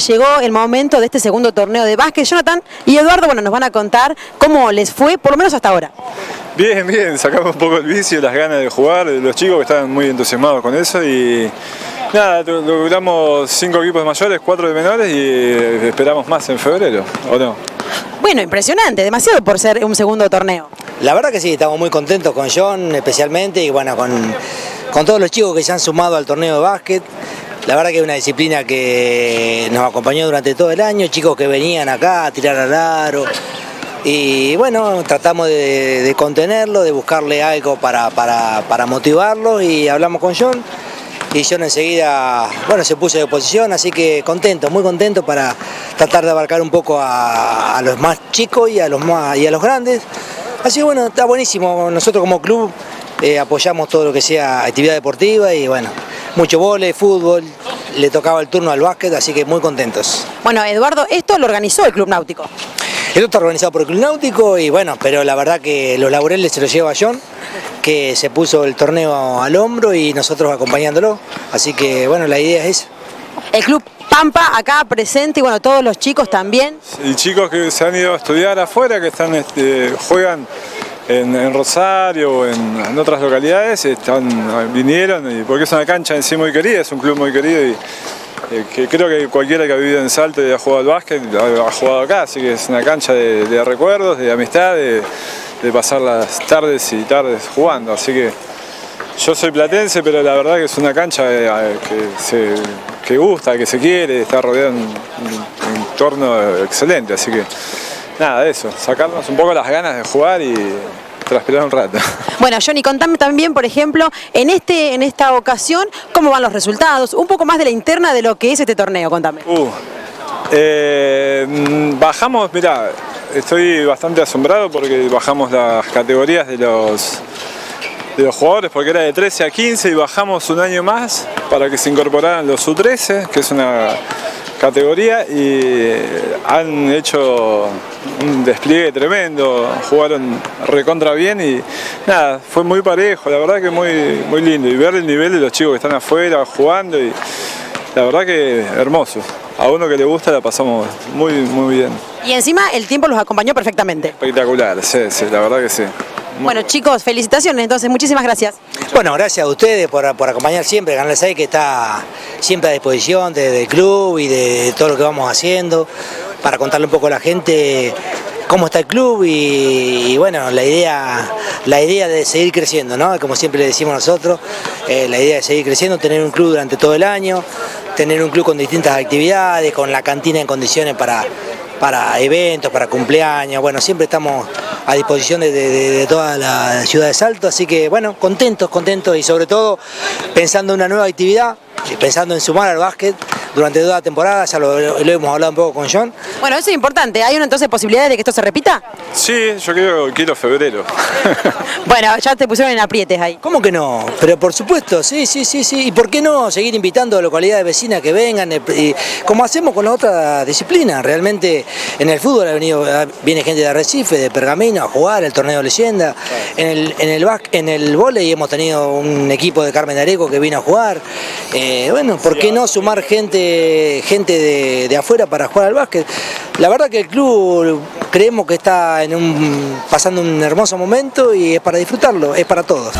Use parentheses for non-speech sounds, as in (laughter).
llegó el momento de este segundo torneo de básquet. Jonathan y Eduardo, bueno, nos van a contar cómo les fue, por lo menos hasta ahora. Bien, bien, sacamos un poco el vicio, las ganas de jugar, los chicos que estaban muy entusiasmados con eso y nada, logramos cinco equipos mayores, cuatro de menores y eh, esperamos más en febrero, ¿o no? Bueno, impresionante, demasiado por ser un segundo torneo. La verdad que sí, estamos muy contentos con John especialmente y bueno, con, con todos los chicos que se han sumado al torneo de básquet. La verdad que es una disciplina que nos acompañó durante todo el año, chicos que venían acá a tirar al aro. Y bueno, tratamos de, contenerlo, de buscarle algo para, para, motivarlo y hablamos con John. Y John enseguida, bueno, se puso de posición, así que contento, muy contento para tratar de abarcar un poco a, los más chicos y a los, más, y a los grandes. Así que bueno, está buenísimo. Nosotros como club eh, apoyamos todo lo que sea actividad deportiva y bueno, mucho vole, fútbol, le tocaba el turno al básquet, así que muy contentos. Bueno, Eduardo, esto lo organizó el Club Náutico. Esto está organizado por el Club Náutico y bueno, pero la verdad que los laureles se los lleva John, que se puso el torneo al hombro y nosotros acompañándolo. Así que bueno, la idea es esa. El Club Pampa acá presente y bueno, todos los chicos también. Y chicos que se han ido a estudiar afuera, que están este, juegan en, Rosario o en, otras localidades, están, vinieron, y porque es una cancha en sí muy querida, es un club muy querido y eh, que creo que cualquiera que ha vivido en Salto y ha jugado al básquet ha, jugado acá, así que es una cancha de, recuerdos, de amistad, de, pasar las tardes y tardes jugando, así que yo soy platense, pero la verdad que es una cancha eh, que, se, que gusta, que se quiere, está rodeada de un, un entorno excelente, así que nada, eso, sacarnos un poco las ganas de jugar y transpirar un rato. Bueno, Johnny, contame también, por ejemplo, en, este, en esta ocasión, cómo van los resultados, un poco más de la interna de lo que es este torneo, contame. Uh, eh, bajamos, mira, estoy bastante asombrado porque bajamos las categorías de los de los jugadores porque era de 13 a 15 y bajamos un año más para que se incorporaran los U13, que es una categoría y han hecho un despliegue tremendo, jugaron recontra bien y nada, fue muy parejo, la verdad que muy, muy lindo y ver el nivel de los chicos que están afuera jugando y la verdad que hermoso. A uno que le gusta la pasamos muy, muy bien. Y encima el tiempo los acompañó perfectamente. Espectacular, sí, sí, la verdad que sí. Bueno chicos, felicitaciones entonces, muchísimas gracias. Bueno, gracias a ustedes por, acompañar siempre, Canal 6 que está siempre a disposición del club y de todo lo que vamos haciendo, para contarle un poco a la gente cómo está el club y, bueno, la idea, la idea de seguir creciendo, ¿no? Como siempre le decimos nosotros, eh, la idea de seguir creciendo, tener un club durante todo el año, tener un club con distintas actividades, con la cantina en condiciones para, para eventos, para cumpleaños, bueno, siempre estamos a disposición de, toda la ciudad de Salto, así que bueno, contentos, contentos y sobre todo pensando en una nueva actividad, pensando en sumar al básquet durante toda la temporada, ya lo, hemos hablado un poco con John. Bueno, eso es importante, ¿hay una entonces posibilidad de que esto se repita? Sí, yo quiero, quiero febrero. (laughs) bueno, ya te pusieron en aprietes ahí. ¿Cómo que no? Pero por supuesto, sí, sí, sí, sí. ¿Y por qué no seguir invitando a localidades vecinas que vengan? Eh, como hacemos con la otra disciplina, realmente en el fútbol ha venido, viene gente de Arrecife, de Pergamino a jugar el torneo de leyenda. En el, en el, en el volei hemos tenido un equipo de Carmen Areco que vino a jugar. Eh, bueno, ¿por qué no sumar gente, gente de, afuera para jugar al básquet? La verdad que el club creemos que está en un, pasando un hermoso momento y es para disfrutarlo, es para todos.